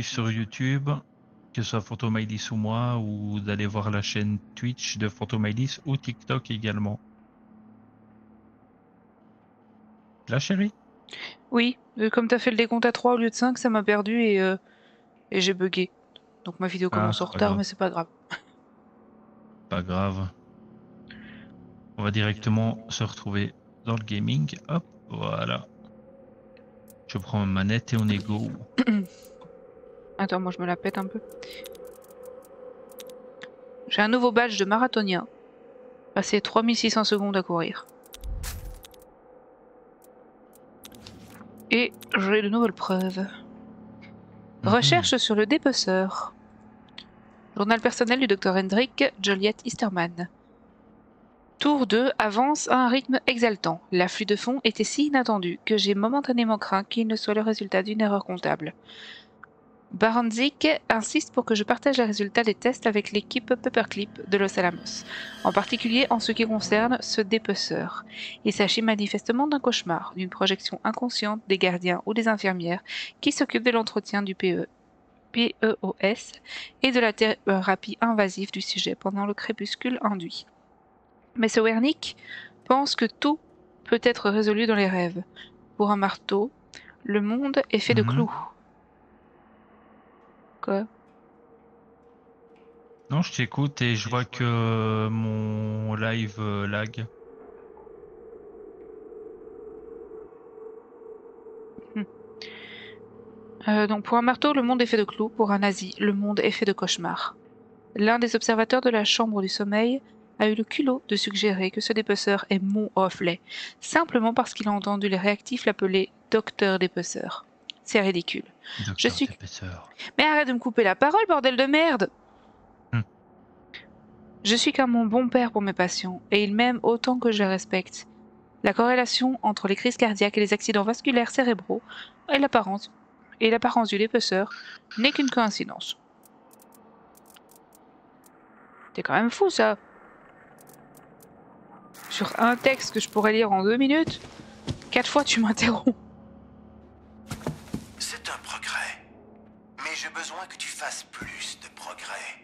sur YouTube, que ce soit Photomailis ou moi, ou d'aller voir la chaîne Twitch de Photomailis ou TikTok également. La chérie Oui, euh, comme t'as fait le décompte à 3 au lieu de 5, ça m'a perdu et, euh, et j'ai bugué. Donc ma vidéo Ah, commence en retard, grave. mais c'est pas grave. Pas grave. On va directement se retrouver dans le gaming. Hop, voilà. Je prends ma manette et on est go. Attends, moi je me la pète un peu. J'ai un nouveau badge de marathonien. Passer 3600 secondes à courir. Et j'ai de nouvelles preuves. Recherche sur le dépeceur. Journal personnel du Dr Hendrik Joliet Easterman. Tour 2 avance à un rythme exaltant. L'afflux de fond était si inattendu que j'ai momentanément craint qu'il ne soit le résultat d'une erreur comptable. Baranzik insiste pour que je partage les résultats des tests avec l'équipe Paperclip de Los Alamos, en particulier en ce qui concerne ce dépeceur. Il s'agit manifestement d'un cauchemar, d'une projection inconsciente des gardiens ou des infirmières qui s'occupent de l'entretien du PE, PEOS et de la thérapie invasive du sujet pendant le crépuscule induit. Mais ce Wernick pense que tout peut être résolu dans les rêves. Pour un marteau, le monde est fait de Mhm. clous. Quoi Non, je t'écoute et je vois que mon live euh, lag. Euh, donc pour un marteau, le monde est fait de clous. Pour un nazi, le monde est fait de cauchemars. L'un des observateurs de la chambre du sommeil a eu le culot de suggérer que ce dépeceur est Mon Hoffley, simplement parce qu'il a entendu les réactifs l'appeler Docteur Dépeceur. C'est ridicule. Docteur suis-. Mais arrête de me couper la parole, bordel de merde Hmm. Je suis comme mon bon père pour mes patients, et ils m'aiment autant que je les respecte. La corrélation entre les crises cardiaques et les accidents vasculaires cérébraux et l'apparence et l'apparence du dépeceur n'est qu'une coïncidence. C'est quand même fou ça. Sur un texte que je pourrais lire en deux minutes, quatre fois tu m'interromps. C'est un progrès. Mais j'ai besoin que tu fasses plus de progrès.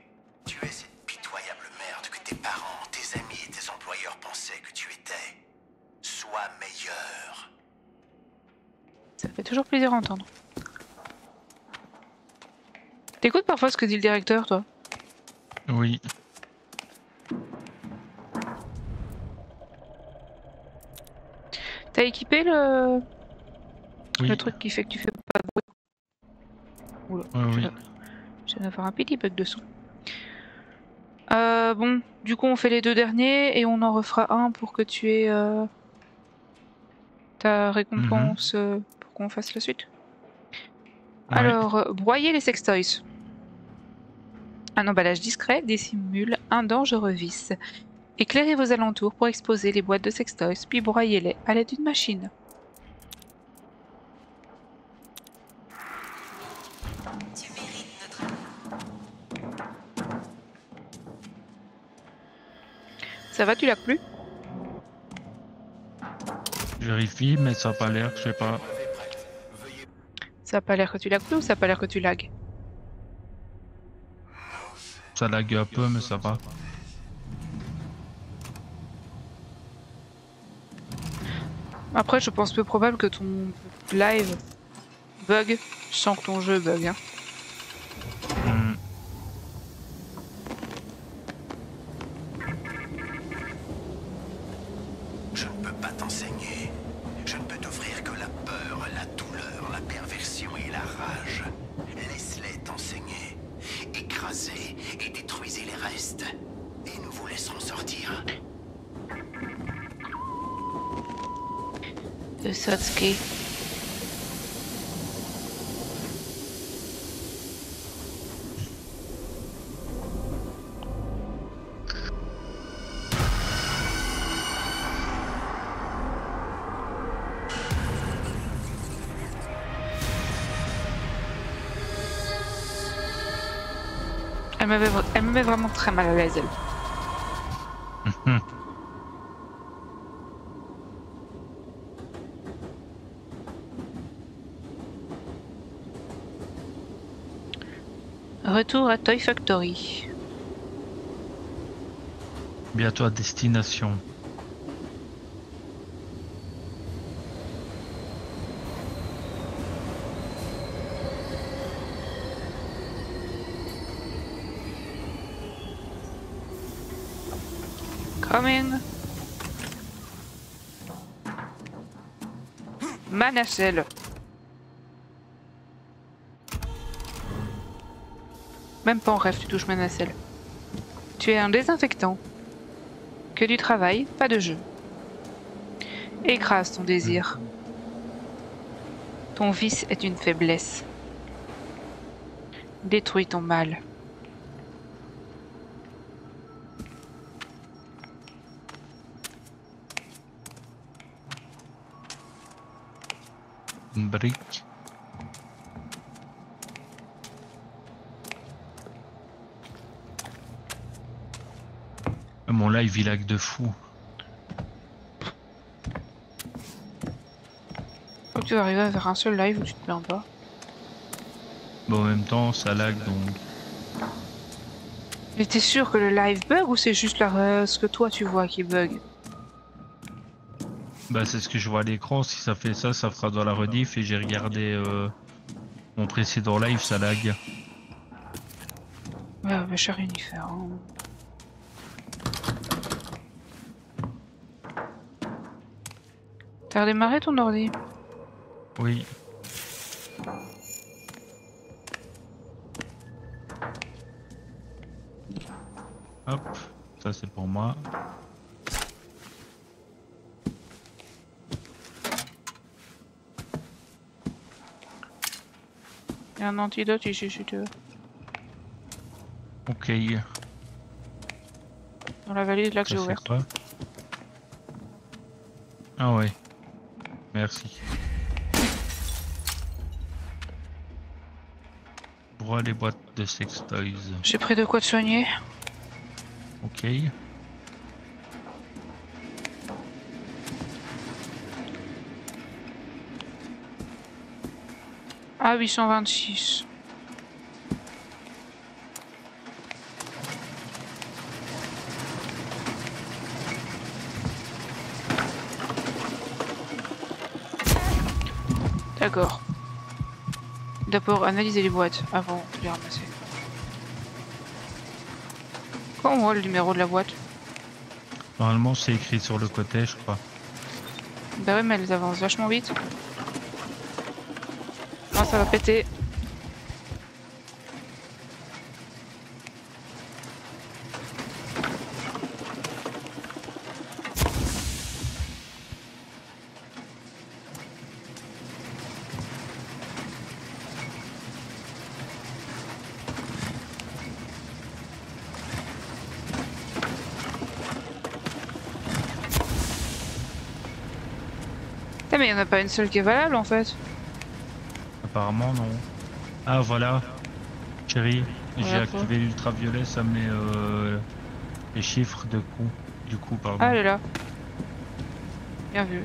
Tu es cette pitoyable merde que tes parents, tes amis et tes employeurs pensaient que tu étais. Sois meilleur. Ça fait toujours plaisir à entendre. T'écoutes parfois ce que dit le directeur, toi? Oui. T'as équipé le... Oui. le truc qui fait que tu fais pas de bruit? Oula, Ouais, je oui. viens- je viens d'avoir un petit bug de son. Euh, bon, du coup on fait les deux derniers et on en refera un pour que tu aies euh, ta récompense euh, pour qu'on fasse la suite. Ouais. Alors, broyer les sextoys. Un emballage discret dissimule un dangereux vice. Éclairez vos alentours pour exposer les boîtes de sextoys, puis broyez-les à l'aide d'une machine. Va, tu l'as plu Je vérifie, mais ça a pas l'air, je sais pas. Ça a pas l'air que tu l'as plu ou ça a pas l'air que tu lagues Ça lag un peu, mais ça va. Après, je pense peu probable que ton live bug sans que ton jeu bug. hein. Elle me met, elle me met vraiment très mal à l'aise, elle. Mhm. Retour à Toy Factory. Bientôt à destination. Manacelle. Même pas en rêve, tu touches Manacelle. Tu es un désinfectant. Que du travail, pas de jeu. Écrase ton désir. Ton vice est une faiblesse. Détruis ton mal. Mon live il lag de fou. Faut que tu arrives à faire un seul live où tu te plains pas. Bon, en même temps ça lag donc. Mais t'es sûr que le live bug ou c'est juste la, ce que toi tu vois qui bug? Bah c'est ce que je vois à l'écran. Si ça fait ça, ça fera dans la rediff et j'ai regardé euh, mon précédent live, ça lag. Ouais, mais j'ai rien y faire. hein. T'as redémarré ton ordi? Oui. Hop, ça c'est pour moi. Il y a un antidote ici si tu veux. Ok. Dans la valise là que j'ai ouverte. quoi Ah ouais. Merci. Broie les boîtes de sex toys. J'ai pris de quoi te soigner. Ok. Ah, 826. D'accord. D'abord, analyser les boîtes avant de les ramasser. Quand on voit le numéro de la boîte? Normalement c'est écrit sur le côté, je crois. Bah ouais, mais elles avancent vachement vite. Ça va péter. Mais il n'y en a pas une seule qui est valable en fait. Apparemment non. Ah voilà. Chérie, j'ai activé l'ultraviolet, ça met euh, les chiffres de coup. Du coup, pardon. Ah, elle est là. Bien vu.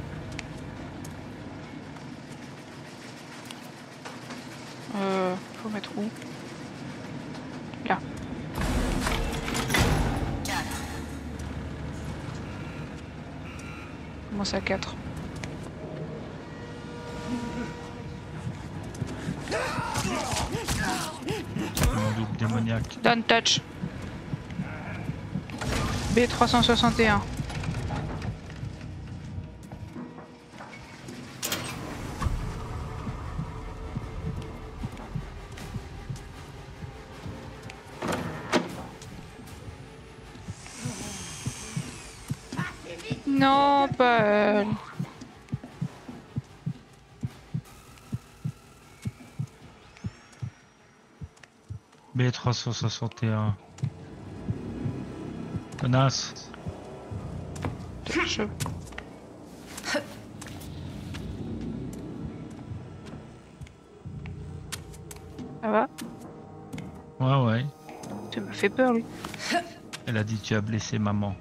Euh, faut mettre où? Là. Comment ça 4 Don't touch. B361. B361. Connasse. Ça va? Ouais, ouais. Tu m'as fait peur, lui. Elle a dit tu as blessé maman.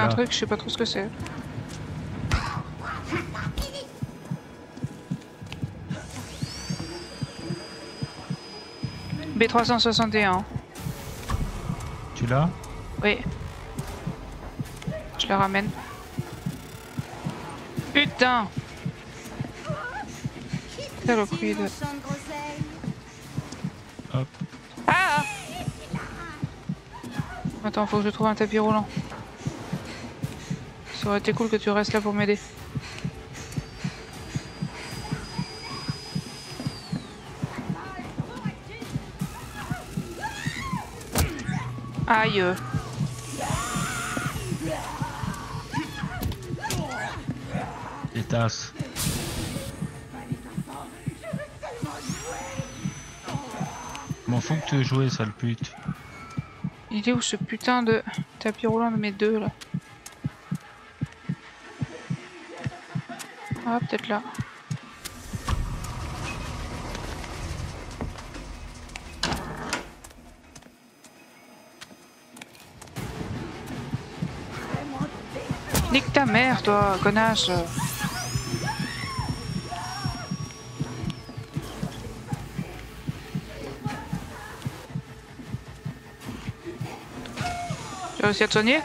Un truc, je sais pas trop ce que c'est. B361. Tu l'as? Oui. Je le ramène. Putain Saloperie de... Hop. Ah Attends, faut que je trouve un tapis roulant. Ça aurait été cool que tu restes là pour m'aider. Aïe. Des tasses. M'en fous que tu joues, sale pute. Il est où ce putain de tapis roulant de mes deux là? Ah, peut-être là. Nique ta mère, toi, connasse. Tu as réussi à te soigner?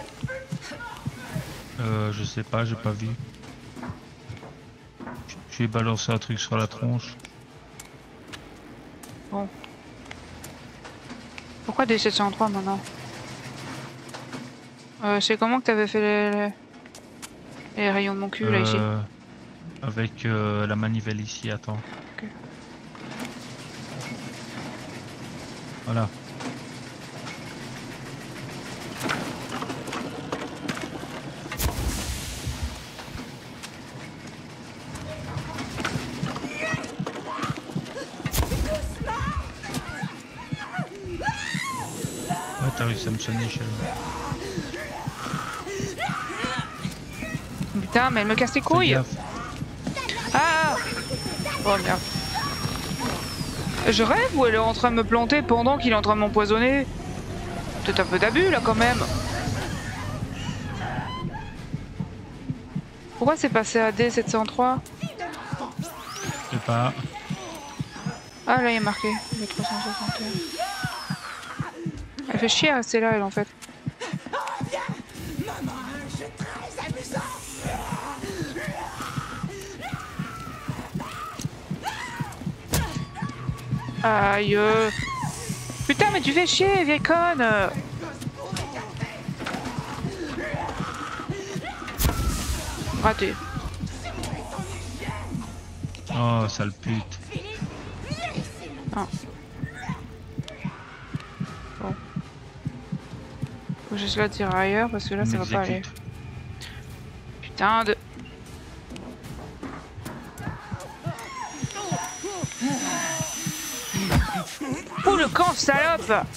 Euh, je sais pas, j'ai pas vu. Je- lui ai balancé un truc sur la tronche. Pourquoi des 703 maintenant euh, C'est comment que t'avais fait les, rayons de mon cul là ici Euh, Avec euh, la manivelle ici, attends. Voilà. Me soigner, chérie. Putain, mais elle me casse les couilles gaffe. Ah Oh merde. Je rêve ou elle est en train de me planter pendant qu'il est en train de m'empoisonner Peut-être un peu d'abus là quand même. Pourquoi c'est passé à D703 Je sais pas. Ah là il est marqué, le 361. Elle fait chier à rester là elle en fait. Aïe. Putain mais tu fais chier vieille conne Raté. Oh, sale pute. Faut juste la tirer ailleurs parce que là ça va pas aller. Putain de... Oh le camp salope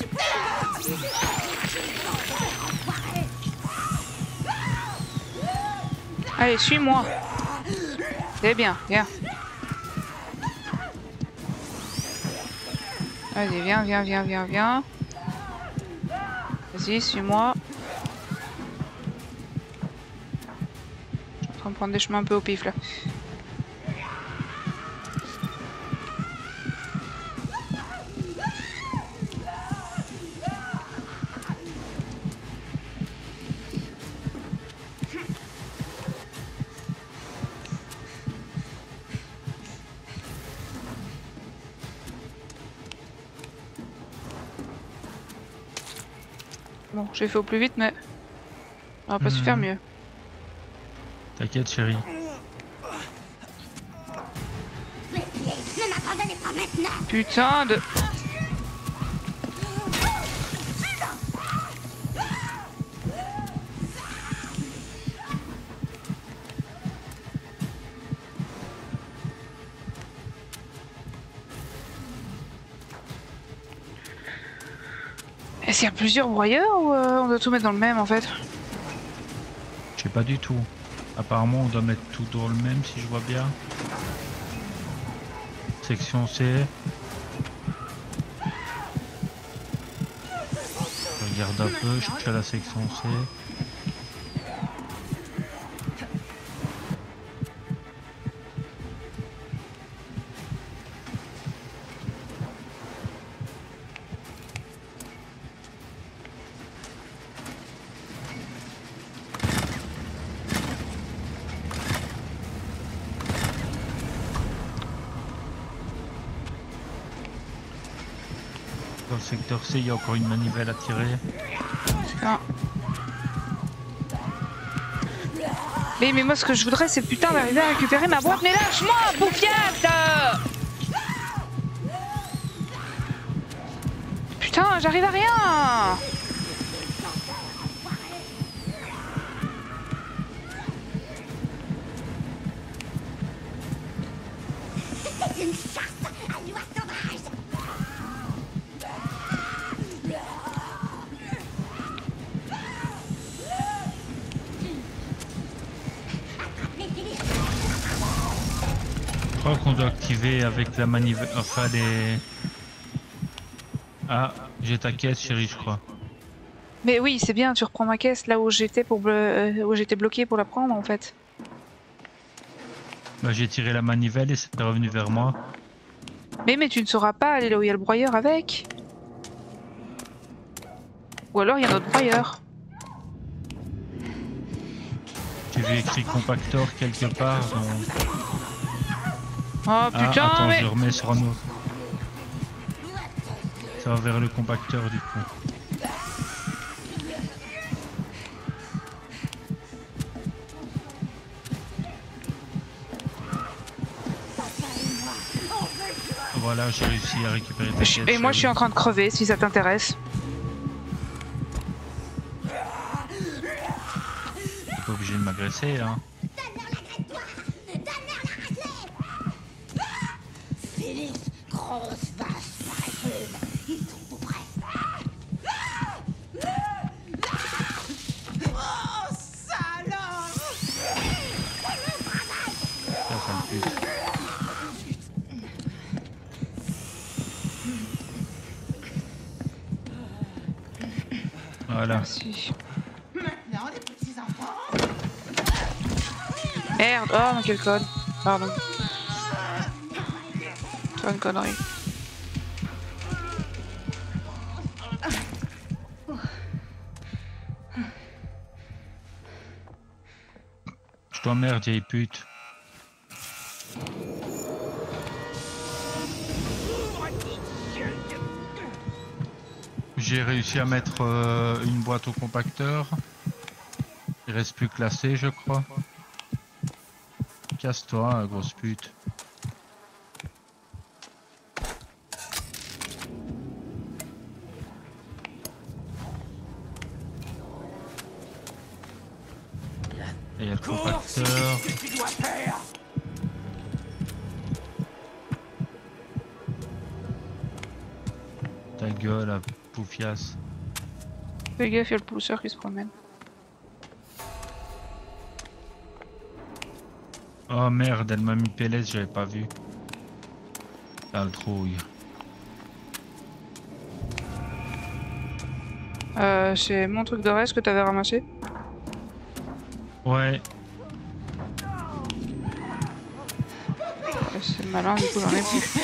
Allez, suis-moi. C'est bien, viens. Allez, viens, viens, viens, viens, viens. Suis-moi. Je suis en train de prendre des chemins un peu au pif là. Bon, j'ai fait au plus vite, mais on va pas su Mhm. faire mieux. T'inquiète, chérie. Ne m'abandonnez pas maintenant Putain de... Y a plusieurs broyeurs ou euh, on doit tout mettre dans le même en fait? Je sais pas du tout. Apparemment, on doit mettre tout dans le même si je vois bien. Section C. Je regarde un peu, je suis à la section C. secteur C, il y a encore une manivelle à tirer. Putain. Mais, mais moi, ce que je voudrais, c'est putain d'arriver à récupérer ma boîte. Mais lâche-moi, bouffiate Putain, j'arrive à rien avec la manivelle. Enfin, les. Ah, j'ai ta caisse, chérie, je crois. Mais oui, c'est bien, tu reprends ma caisse là où j'étais pour euh, où j'étais bloqué pour la prendre en fait. Bah, j'ai tiré la manivelle et c'est revenu vers moi. Mais mais tu ne sauras pas aller là où il y a le broyeur avec. Ou alors il y a notre broyeur. J'ai vu écrit compactor quelque part. donc- Oh Ah, putain, attends, mais je remets sur un autre. Ça va vers le compacteur du coup. Voilà, j'ai réussi à récupérer ta caisse, et moi je suis en train de crever si ça t'intéresse. Pas obligé de m'agresser, hein. Voilà. Merci. Maintenant, les petits enfants Merde, oh mais quel code. Pardon. C'est une connerie. Je t'emmerde, vieille pute. J'ai réussi à mettre euh, une boîte au compacteur. Il reste plus classé, je crois. Casse-toi, grosse pute. Fais gaffe, il y a le pousseur qui se promène. Oh merde, elle m'a mis PLS, j'avais pas vu. Le trouille. Euh, c'est mon truc de reste que t'avais ramassé? Ouais, Ouais, C'est malin, du coup j'en ai plus.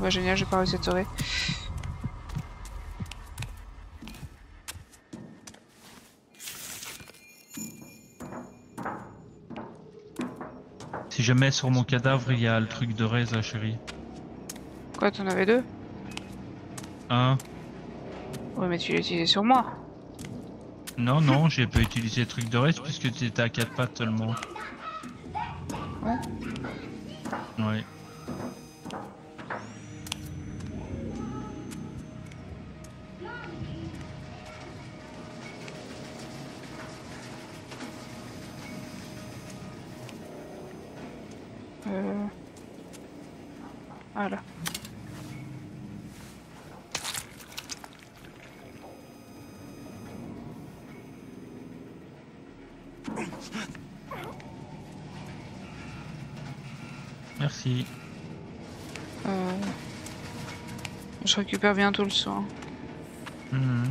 Bah génial, j'ai pas réussi à sauver. si jamais sur mon cadavre il y a le truc de raise là chérie. Quoi, t'en avais deux? Hein Ouais, mais tu l'as utilisé sur moi. Non, non, j'ai pas utilisé le truc de raise puisque tu étais à quatre pattes seulement. Ouais. Ouais. Je récupère bientôt le soin. Mhm.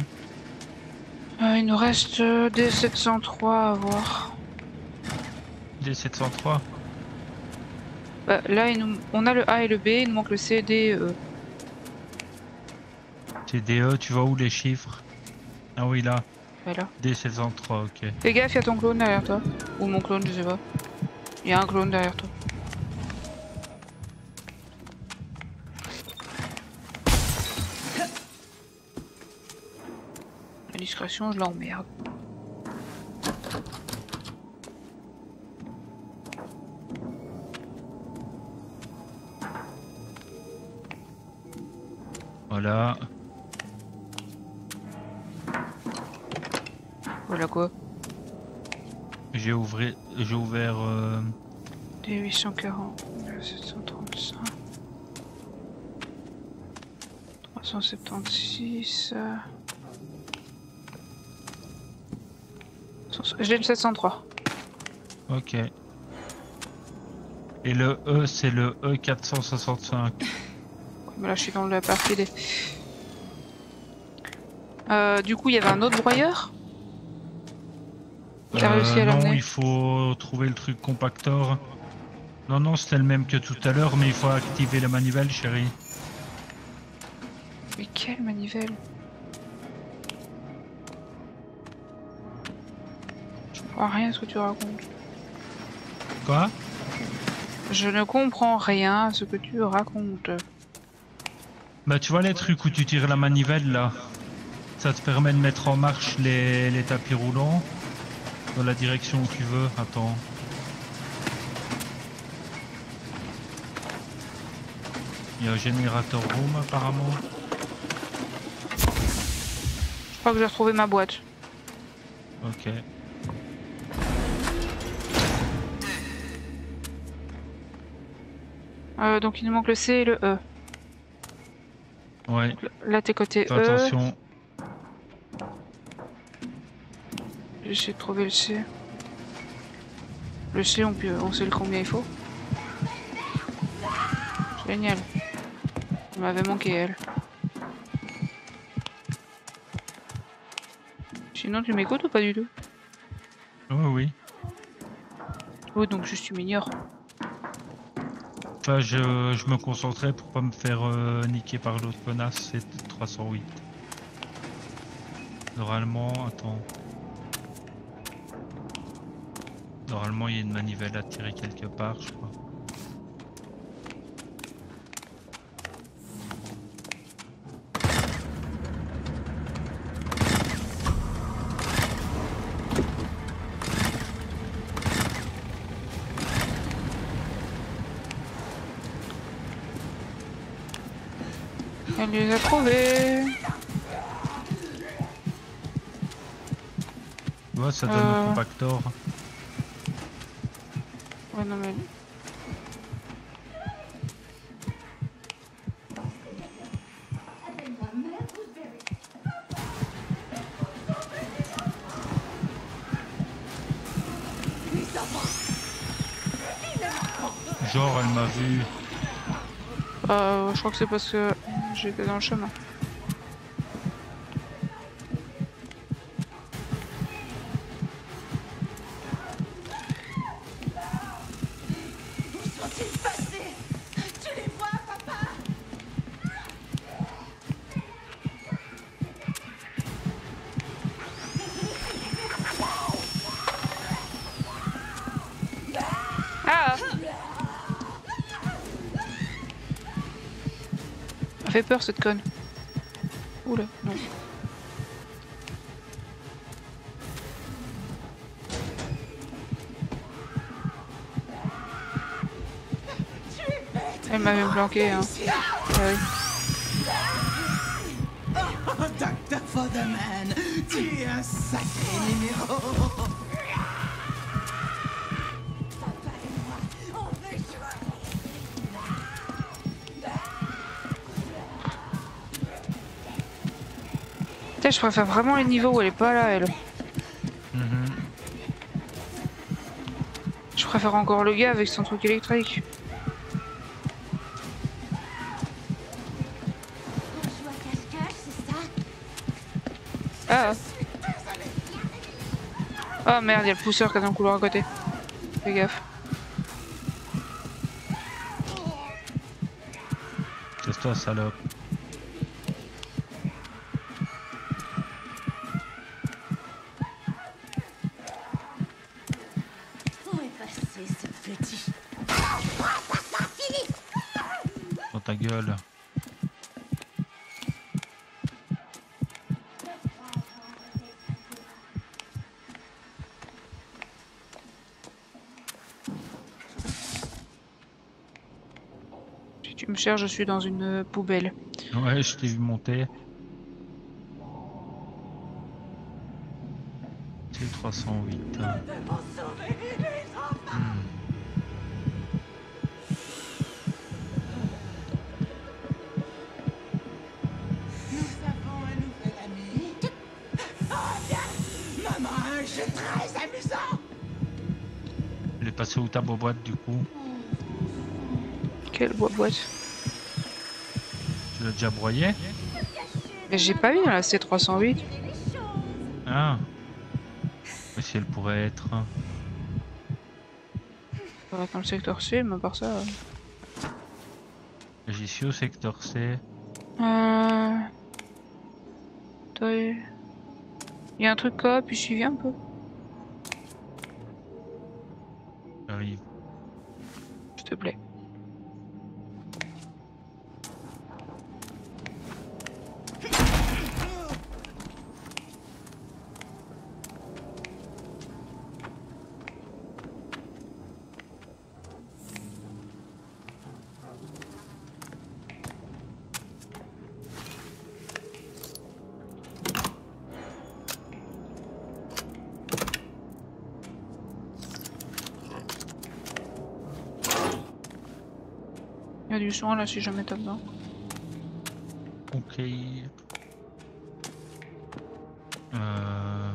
Euh, il nous reste euh, des 703 à voir. Des 703. Bah, là, il nous- on a le A et le B, il nous manque le C, D et E. TDE, tu vois où les chiffres? Ah oui, là. Voilà. D703, ok. Fais gaffe, il y a ton clone derrière toi. Ou mon clone, je sais pas. Il y a un clone derrière toi. Discrétion, je l'emmerde. Voilà. Voilà quoi. J'ai ouvert, j'ai ouvert euh, D 840, 735. 376. euh, J'ai le 703. Ok. Et le E, c'est le E465. Mais là, je suis dans la partie des. Euh, du coup, il y avait un autre broyeur? T'as réussi à Euh, non, il faut trouver le truc compactor. Non, non, c'était le même que tout à l'heure, mais il faut activer la manivelle, chérie. Mais quelle manivelle comprends rien à ce que tu racontes. Quoi? Je ne comprends rien à ce que tu racontes. Bah, tu vois les trucs où tu tires la manivelle là Ça te permet de mettre en marche les, les tapis roulants dans la direction où tu veux. Attends. Il y a un générateur room apparemment. Je crois que j'ai retrouvé ma boîte. Ok. Euh, donc il nous manque le C et le E. Ouais. Là t'es côté Fais E. attention. J'essaie de trouver le C. Le C, on, peut, on sait le combien il faut. Génial. Il m'avait manqué elle. Sinon tu m'écoutes ou pas du tout? Oui, oui. Oui donc juste tu m'ignores. Je, me concentrais pour pas me faire euh, niquer par l'autre connasse. C'est 308. Normalement, attends. Normalement, il y a une manivelle à tirer quelque part, je crois. Ça donne Euh. au compactor. Ouais non mais... Genre, elle m'a vu. Euh, je crois que c'est parce que j'étais dans le chemin. Fait peur cette conne. Oula, non. Elle m'a même planqué, hein. Oh, Dr. Foderman, tu es un sacré numéro. je préfère vraiment les niveaux où elle est pas là, elle. Je préfère encore le gars avec son truc électrique. Ah Ah oh, merde, il y a le pousseur qui a dans le couloir à côté. Fais gaffe. Casse-toi, salope. Cherches, je suis dans une poubelle. Ouais, je t'ai vu monter. C'est 308. hein. Nous avons un nouvel ami. Bien Maman a un jeu très amusant Elle est passée où ta boîte du coup? Quelle boîte? L'as déjà broyé Mais j'ai pas vu dans la C308. Ah Mais si elle pourrait être. hein. Être dans le secteur C, mais à part ça. euh. J'y suis au secteur C. Euh... Attends, Il y a un truc là, puis suivi un peu. A du son là si jamais t'as besoin. Ok. Euh...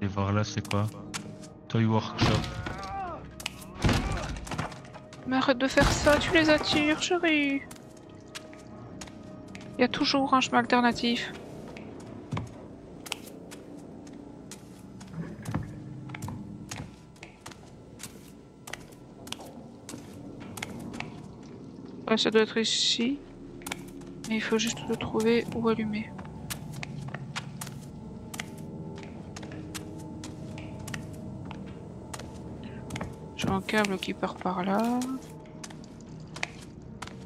Et voir là, c'est quoi? Toy Workshop. Mais arrête de faire ça, tu les attires, chérie. Il y a toujours un chemin alternatif. Ça doit être ici. Mais il faut juste le trouver où allumer. J'ai un câble qui part par là.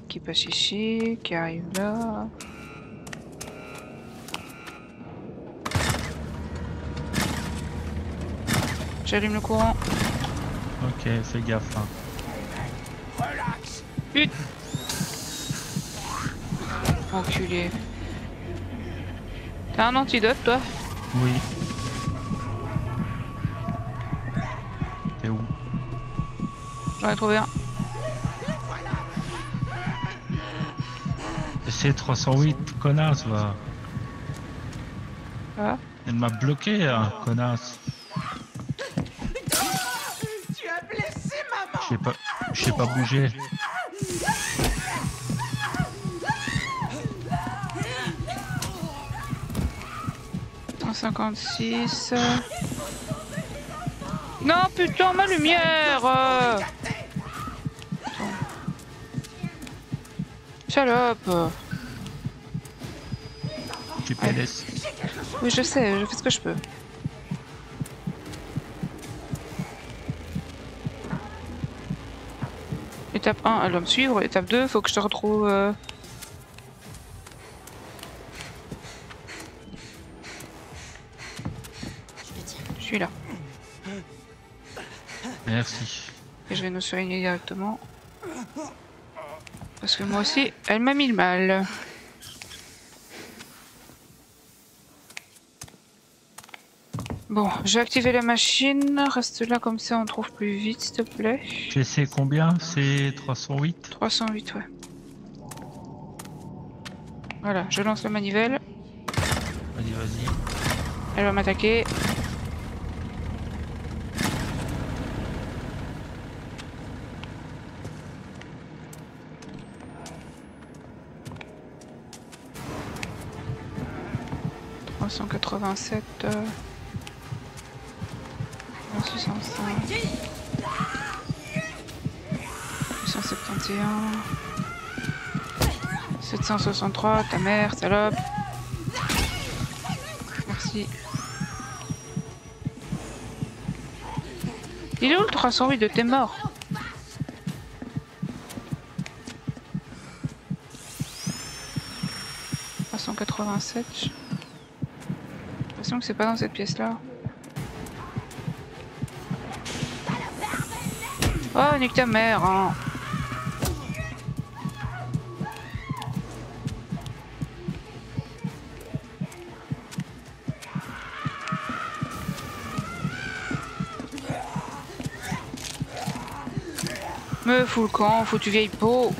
Qui passe ici, qui arrive là. J'allume le courant. Ok, fais gaffe. hein. Pute Enculé. T'as un antidote, toi Oui. T'es où J'en ai trouvé un. C'est 308, connasse, va. Ah. Elle m'a bloqué, hein, connasse. Tu as blessé maman. Pas, j'ai pas bougé. 56. Non, putain, ma lumière euh... Tu PLS. Oui, je sais, je fais ce que je peux. Étape 1, elle doit me suivre. Étape 2, faut que je te retrouve... Euh... Nous soigner directement. Parce que moi aussi, elle m'a mis le mal. Bon, j'ai activé la machine. Reste là comme ça, on trouve plus vite, s'il te plaît. Sais combien C'est 308 308, ouais. Voilà, je lance la manivelle. Vas-y, vas-y. Elle va m'attaquer. Trois cent quatre-vingt-sept. euh. 605. 871. 763, ta mère, salope. Merci. Il est où le 308 de tes morts « 387. Que c'est pas dans cette pièce-là. Oh, nique ta mère, hein. Me fous le camp, foutu vieille peau.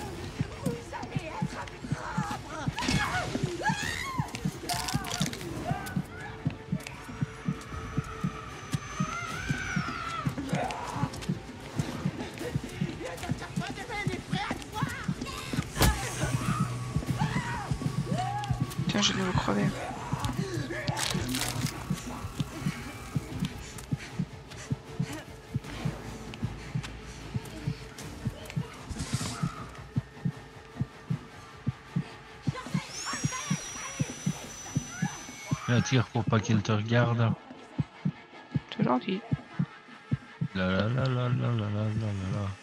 La tire pour pas qu'il te regarde. C'est gentil. La la la la la la la la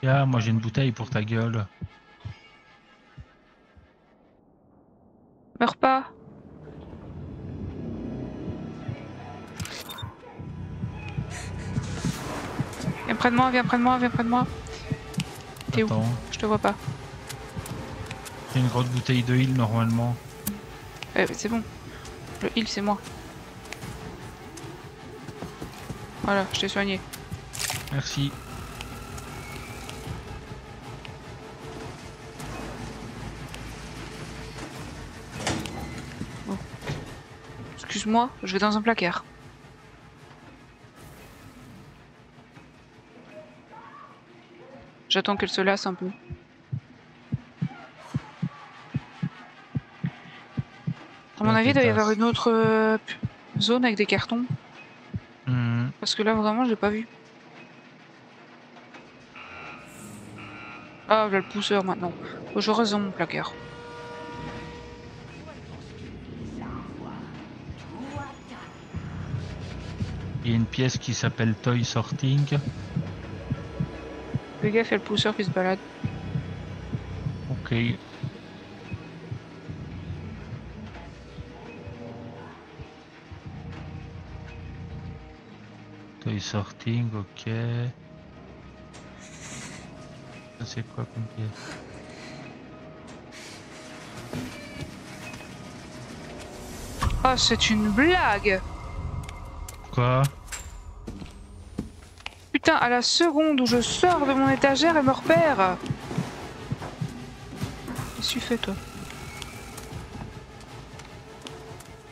Tiens, moi j'ai une bouteille pour ta gueule. Près de moi, viens près de moi, viens près de moi. T'es où Je te vois pas. j'ai une grosse bouteille de heal normalement. Eh, c'est bon. Le heal, c'est moi. Voilà, je t'ai soigné. Merci. Excuse-moi, je vais dans un placard. J'attends qu'elle se lasse un peu. À mon avis, il doit y avoir une autre euh, zone avec des cartons. Hmm, Parce que là, vraiment, je l'ai pas vu. Ah, voilà le pousseur maintenant. Que je reste dans mon placard. Il y a une pièce qui s'appelle Toy Sorting. Fais gaffe, il y a le pousseur qui se balade. Ok. Toy Sorting, ok. Ça c'est quoi comme pièce? Ah, c'est une blague Quoi? Putain, à la seconde où je sors de mon étagère, elle me repère. Qu'est-ce que tu fais, toi?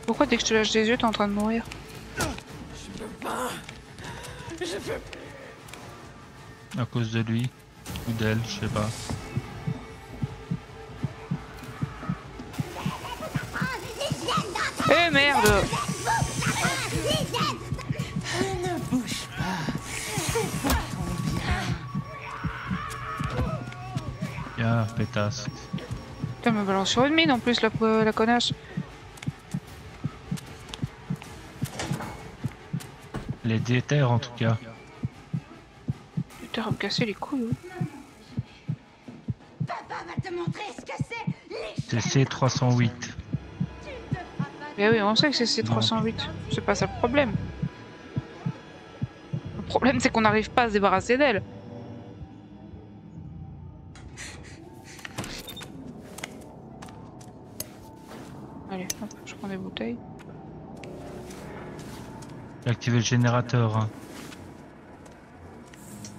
Pourquoi dès que je te lâche des yeux, t'es en train de mourir? À cause de lui Ou d'elle, je sais pas. Eh merde pétasse. Putain, me balance sur une mine en plus, la, la connasse. Les déterres en tout cas. Putain, va me casser les couilles. hein. Papa va te montrer ce que c'est. Les C'est C308. Mais oui, on sait que c'est C308. C'est pas ça le problème. Le problème, c'est qu'on n'arrive pas à se débarrasser d'elle. Allez, hop, je prends des bouteilles. J'ai activé le générateur. hein.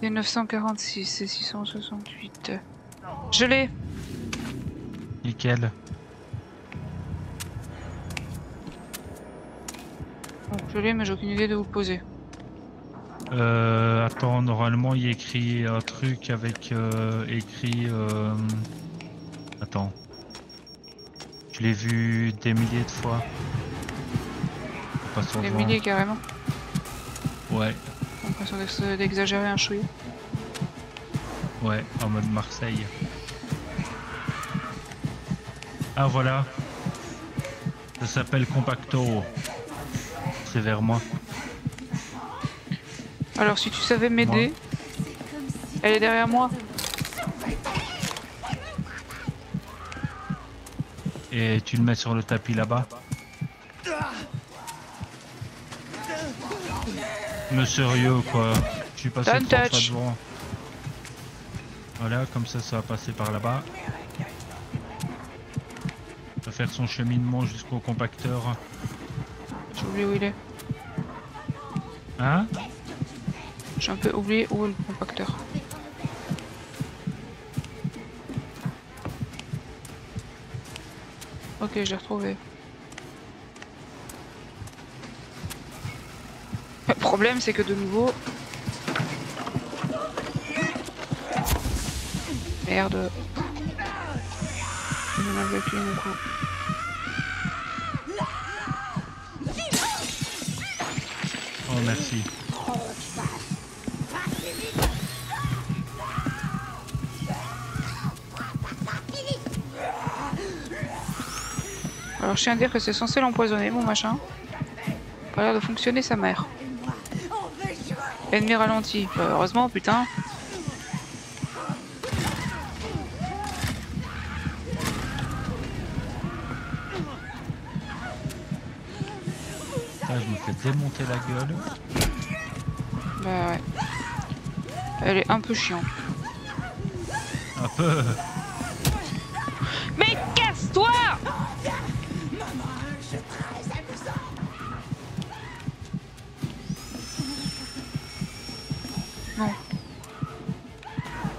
C'est 946 c'est 668. Je l'ai Nickel. Bon, Je l'ai, mais j'ai aucune idée de où le poser. Euh, attends, normalement il y a écrit un truc avec euh, écrit euh, Je l'ai vu des milliers de fois. Des milliers carrément. Ouais, J'ai l'impression d'ex- d'exagérer un chouïa. ouais, en mode Marseille. Ah voilà. Ça s'appelle Compacto. C'est vers moi. Alors si tu savais m'aider, elle est derrière moi. Et tu le mets sur le tapis là-bas. Me sérieux quoi. Je suis passé Don't trois fois touch. devant. Voilà, comme ça, ça va passer par là-bas. Ça va faire son cheminement jusqu'au compacteur. J'ai oublié où il est. Hein? J'ai un peu oublié où est le compacteur. Ok, je l'ai retrouvé. Le problème, c'est que de nouveau... Merde. Je n'en avais plus mon coup. Oh merci. Alors je tiens à dire que c'est censé l'empoisonner, mon machin. Pas l'air de fonctionner sa mère. Ennemi ralenti. Bah, heureusement, putain. Là, je me fais démonter la gueule. Bah ouais. Elle est un peu chiante. Un peu.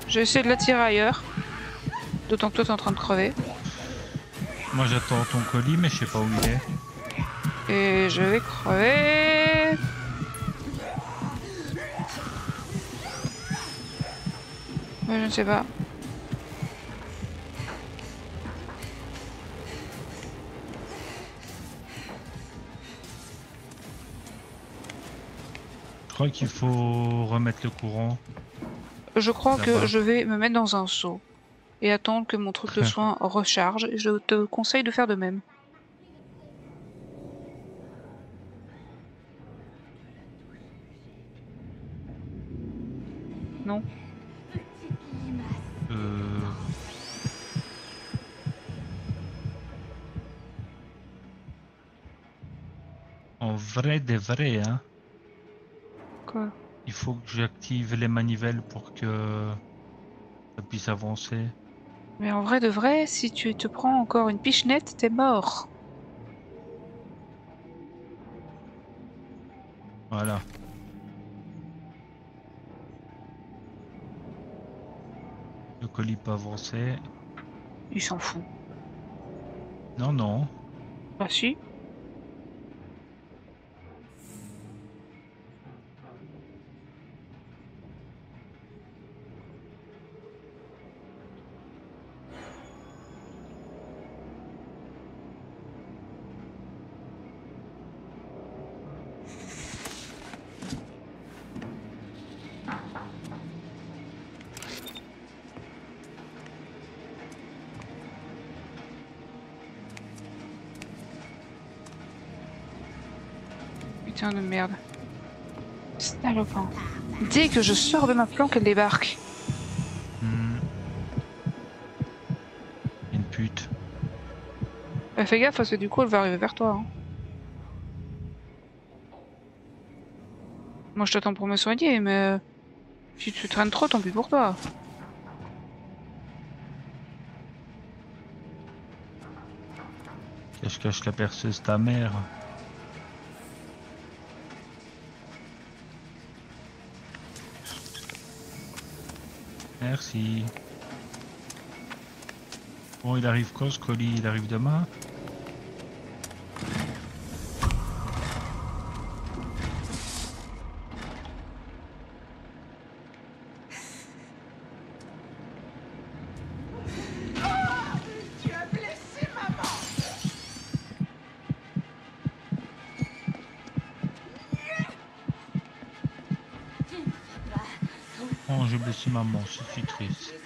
Je vais essayer de la tirer ailleurs. D'autant que toi t'es en train de crever. Moi, j'attends ton colis, mais je sais pas où il est. Et je vais crever. Mais je ne sais pas. Je crois qu'il faut remettre le courant. Je crois que je vais me mettre dans un seau et attendre que mon truc de soin recharge. Et Je te conseille de faire de même. Non Euh... En vrai des vrais, hein. Quoi? Il faut que j'active les manivelles pour que ça puisse avancer. Mais en vrai de vrai, si tu te prends encore une pichenette, t'es mort. Voilà. Le colis peut avancer. Il s'en fout. Non, non. Bah si. Merde. Salopin. Dès que je sors de ma planque, elle débarque. Hmm. Une pute. Bah, fais gaffe parce que du coup, elle va arriver vers toi. hein. Moi, je t'attends pour me soigner, mais euh, si tu traînes trop, tant pis pour toi. Cache-cache la perceuse ta mère? Merci. Bon, il arrive quand colis? Il arrive demain? Maman, je suis triste.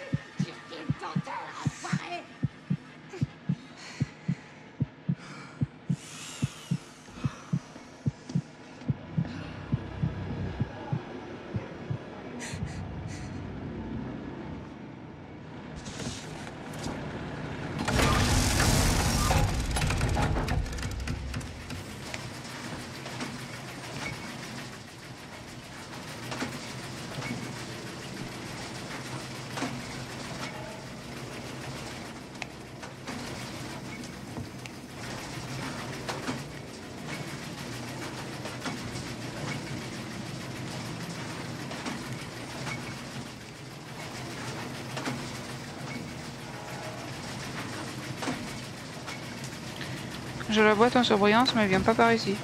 Je la boîte en surbrillance, mais elle vient pas par ici.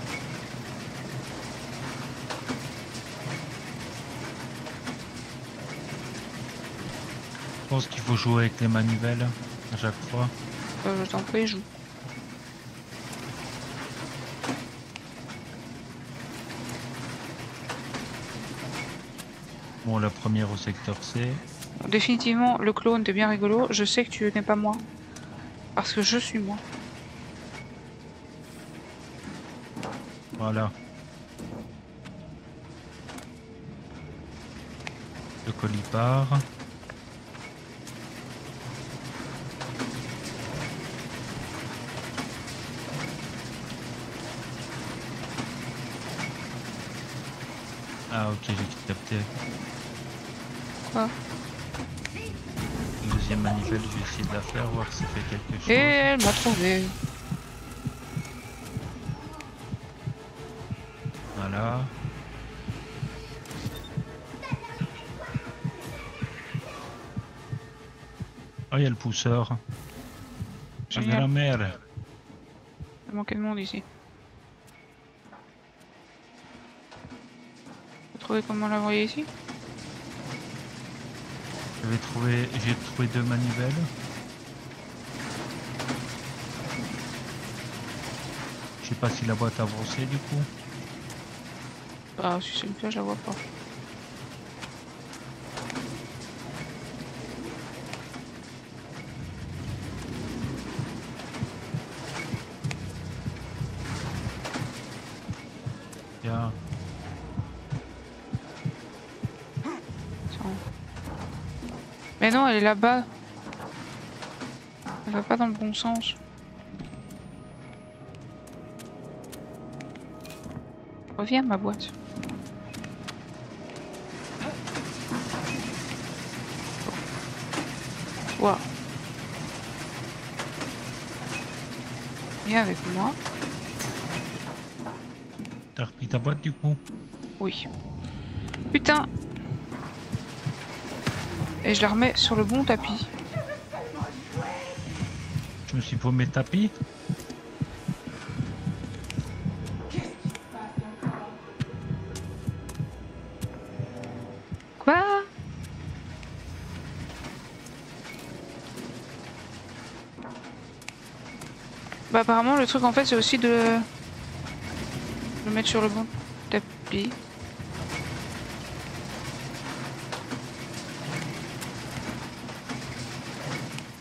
Je pense qu'il faut jouer avec les manivelles à chaque fois. Euh, je t'en prie, joue. Bon, la première au secteur C. Définitivement, le clone, t'es bien rigolo. Je sais que tu n'es pas moi. Parce que je suis moi. Voilà. Le colis part. Ah ok, j'ai capté. Quoi? Deuxième manivelle, je vais essayer de la faire, voir si ça fait quelque chose. Et elle m'a trouvé. Le pousseur. J'ai de la mer. Il manquait de monde ici. Vous trouvez comment l'envoyer ici? J'avais trouvé, j'ai trouvé deux manivelles. Je sais pas si la boîte a avancé du coup. Bah, si c'est le cas, je la vois pas. Mais non, elle est là-bas. Elle va pas dans le bon sens. Reviens ma boîte. Toi. Viens avec moi. t'as repris ta boîte du coup? Oui. Putain Et je la remets sur le bon tapis. Je me suis paumé tapis. Quoi? Bah apparemment le truc en fait c'est aussi de le mettre sur le bon tapis.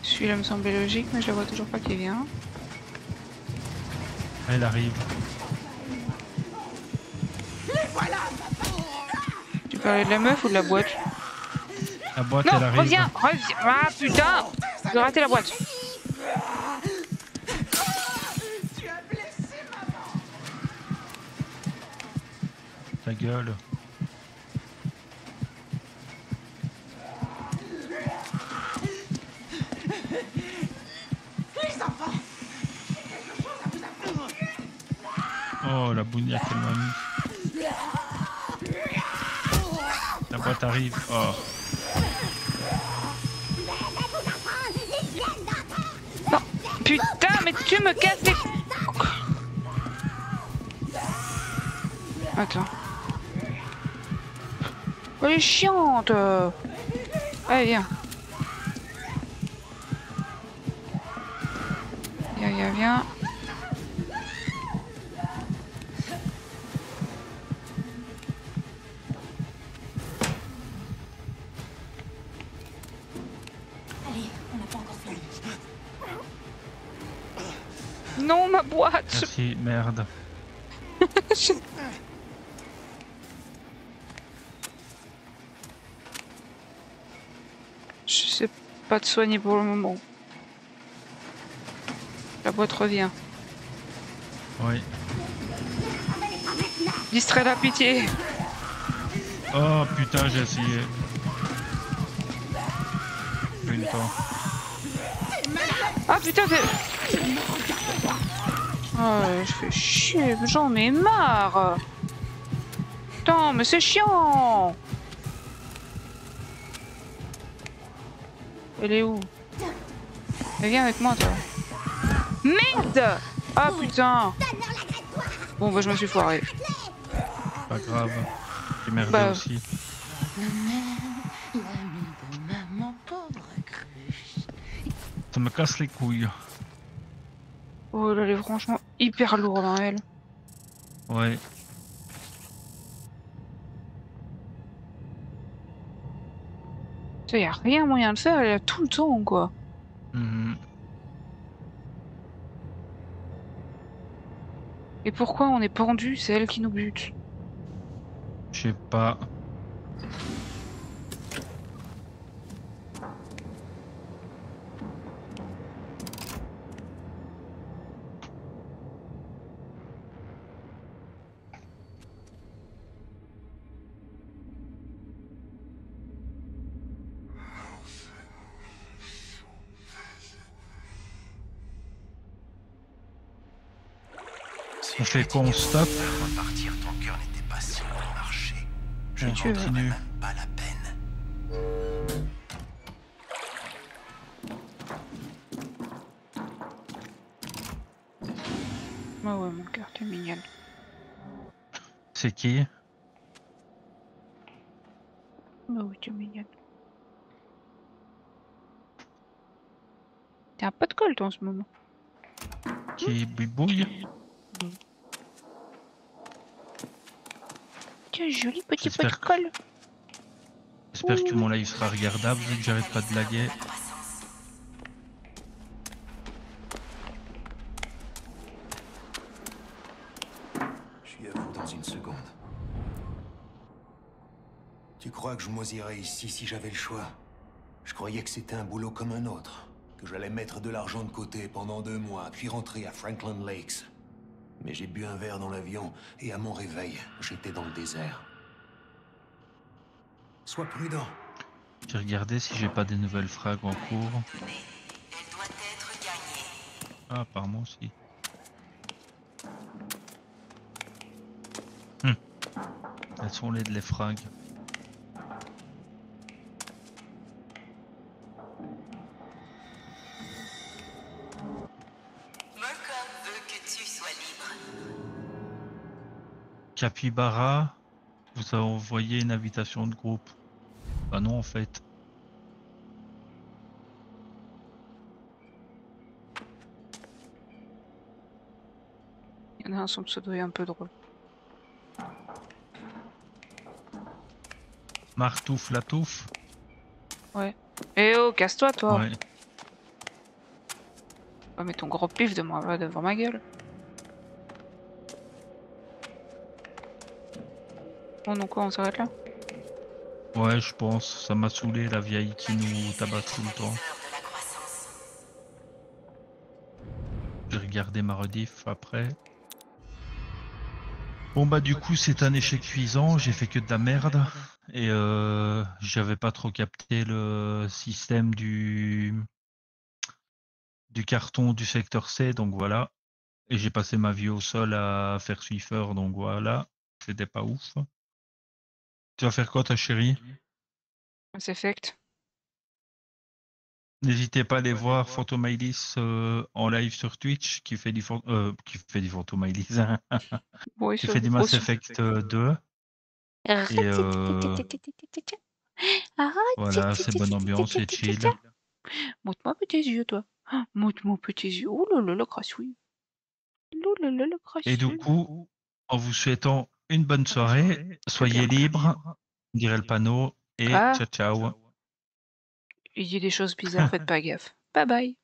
Celui-là me semblait logique mais je la vois toujours pas qui vient. Elle arrive. Tu parlais de la meuf ou de la boîte? La boîte Non, elle arrive. reviens, reviens Ah putain J'ai raté la boîte Ta gueule. La boîte arrive. Oh. Non Putain, mais tu me casses les... Attends. Elle est chiante Allez. Viens, merde. Je sais pas te soigner pour le moment. La boîte revient. Oui. Distrait la pitié. Oh putain, j'ai essayé. Une temps. Ah putain, c'est... Oh, je fais chier, j'en ai marre. Putain, mais c'est chiant. Elle est où? Elle viens avec moi, toi. Merde Ah putain Bon, bah je me suis foiré. Pas grave. J'ai merdé Bah. aussi. Ça me casse les couilles. Oh, elle est franchement hyper lourde, hein, elle. Ouais. Ça, y a rien moyen de faire, elle là tout le temps, quoi. Mhm. Et pourquoi on est pendu C'est elle qui nous bute? Je sais pas. Fait t'ai quoi, dit on que stoppe Repartir, ton cœur n'était pas si loin de marcher. Je continue. pas la peine. Ouais, mon cœur, t'es mignonne. C'est qui Ah oui, t'es mignonne. T'es un pas de colle, toi, en ce moment. Qui bibouille Tiens, joli petit pas de J'espère que- colle. J'espère que mon live sera regardable vu que j'arrête pas de blaguer. Je suis à vous dans une seconde. Tu crois que je moisirais ici si j'avais le choix? Je croyais que c'était un boulot comme un autre. Que j'allais mettre de l'argent de côté pendant deux mois, puis rentrer à Franklin Lakes. Mais j'ai bu un verre dans l'avion, et à mon réveil, j'étais dans le désert. Sois prudent. J'ai regardé si j'ai pas des nouvelles frags en cours. Ah, apparemment aussi. Hum. Elles sont les de les frags. Capybara, vous avez envoyé une invitation de groupe. Bah non en fait. Il y en a un, son pseudo est un peu drôle. Martouf la touffe. Eh oh, casse-toi, toi Ouais. Oh, mais ton gros pif de moi, devant ma gueule. Bon, donc quoi, on s'arrête là Ouais, je pense. Ça m'a saoulé la vieille qui nous tabasse tout le temps. J'ai regardé ma rediff après. Bon bah du coup c'est un échec cuisant, j'ai fait que de la merde et euh, j'avais pas trop capté le système du du carton du secteur C donc voilà et j'ai passé ma vie au sol à faire Swiffer donc voilà c'était pas ouf. Tu vas faire quoi ta chérie? Mass Effect. N'hésitez pas à aller voir Phantomailis euh, en live sur Twitch qui fait du euh, qui fait du Oui, qui fait du Mass Effect euh, 2 Arrête, Et, euh, Arrête, Voilà, c'est bonne ambiance, c'est chill. Montre-moi tes yeux, toi. Montre-moi tes yeux. Oh là là, la crassouille. Oh là là, la crassouille. Et du coup, en vous souhaitant une bonne soirée, soyez libres, dirait le panneau, et Ah. ciao ciao. Il dit des choses bizarres, faites pas gaffe. Bye bye.